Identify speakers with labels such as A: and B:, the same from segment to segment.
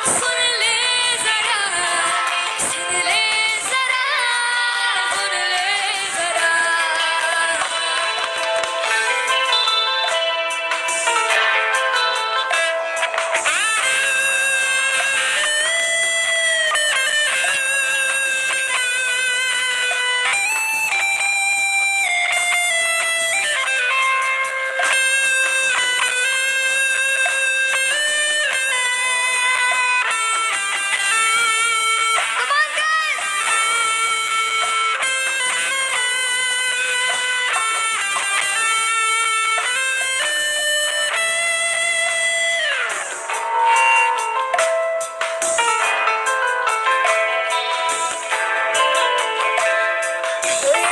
A: Honestly.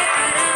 A: da, da.